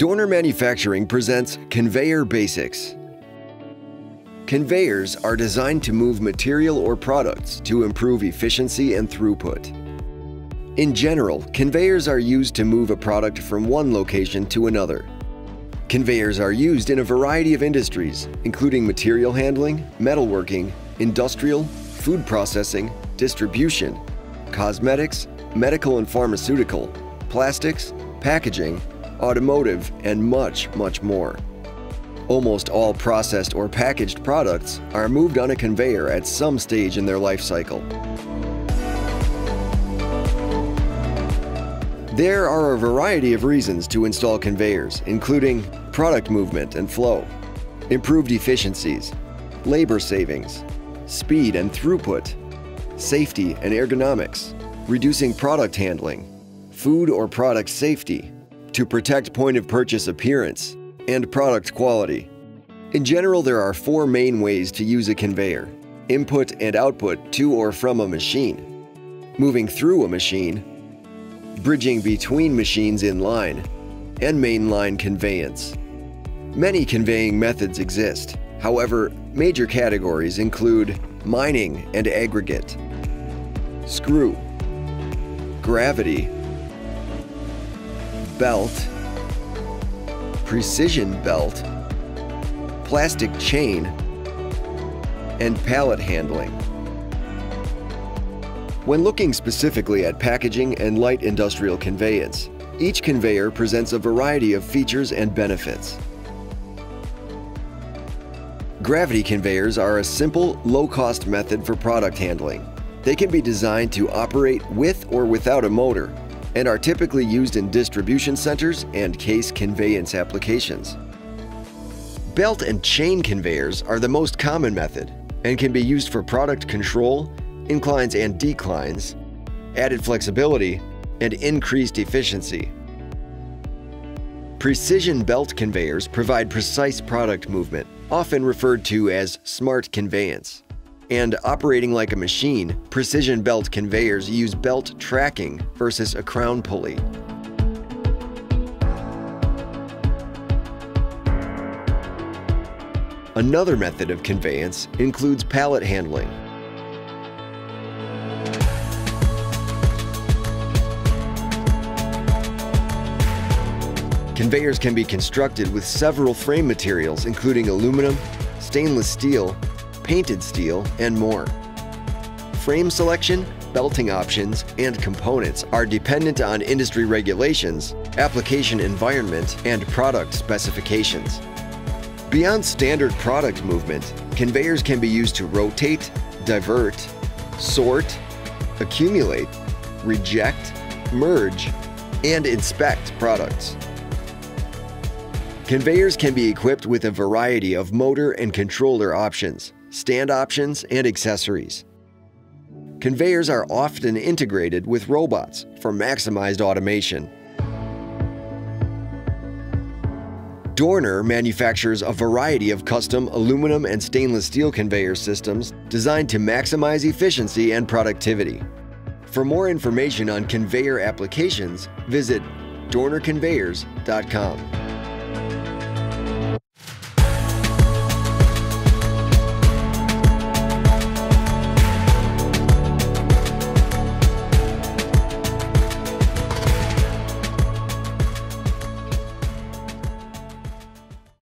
Dorner Manufacturing presents Conveyor Basics. Conveyors are designed to move material or products to improve efficiency and throughput. In general, conveyors are used to move a product from one location to another. Conveyors are used in a variety of industries, including material handling, metalworking, industrial, food processing, distribution, cosmetics, medical and pharmaceutical, plastics, packaging, automotive, and much, much more. Almost all processed or packaged products are moved on a conveyor at some stage in their life cycle. There are a variety of reasons to install conveyors, including product movement and flow, improved efficiencies, labor savings, speed and throughput, safety and ergonomics, reducing product handling, food or product safety, to protect point of purchase appearance, and product quality. In general, there are four main ways to use a conveyor input and output to or from a machine, moving through a machine, bridging between machines in line, and mainline conveyance. Many conveying methods exist. However, major categories include mining and aggregate, screw, gravity, belt, precision belt, plastic chain, and pallet handling. When looking specifically at packaging and light industrial conveyance, each conveyor presents a variety of features and benefits. Gravity conveyors are a simple, low-cost method for product handling. They can be designed to operate with or without a motor and are typically used in distribution centers and case conveyance applications. Belt and chain conveyors are the most common method and can be used for product control, inclines and declines, added flexibility, and increased efficiency. Precision belt conveyors provide precise product movement, often referred to as smart conveyance. And operating like a machine, precision belt conveyors use belt tracking versus a crown pulley. Another method of conveyance includes pallet handling. Conveyors can be constructed with several frame materials including aluminum, stainless steel, painted steel, and more. Frame selection, belting options, and components are dependent on industry regulations, application environment, and product specifications. Beyond standard product movement, conveyors can be used to rotate, divert, sort, accumulate, reject, merge, and inspect products. Conveyors can be equipped with a variety of motor and controller options, stand options, and accessories. Conveyors are often integrated with robots for maximized automation. Dorner manufactures a variety of custom aluminum and stainless steel conveyor systems designed to maximize efficiency and productivity. For more information on conveyor applications, visit dornerconveyors.com.